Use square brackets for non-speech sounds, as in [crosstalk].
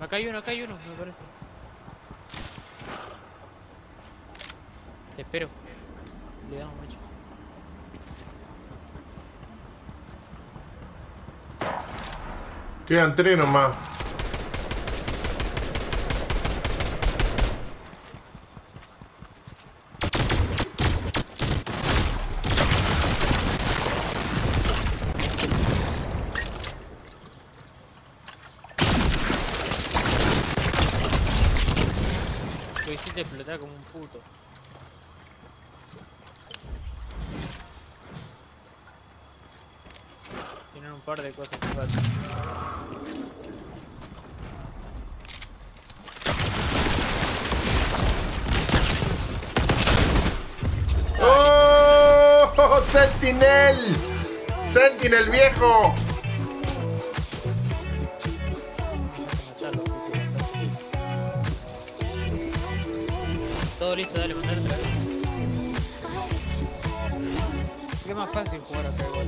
Acá hay uno, acá hay uno, me parece. Te espero. Le damos mucho. Quedan tres nomás. Lo hiciste explotar como un puto. Tienen un par de cosas que. ¡Oh! [laughs] ¡Sentinel! ¡Sentinel viejo! Todo listo, dale, mandar otra vez. Es más fácil jugar acá igual.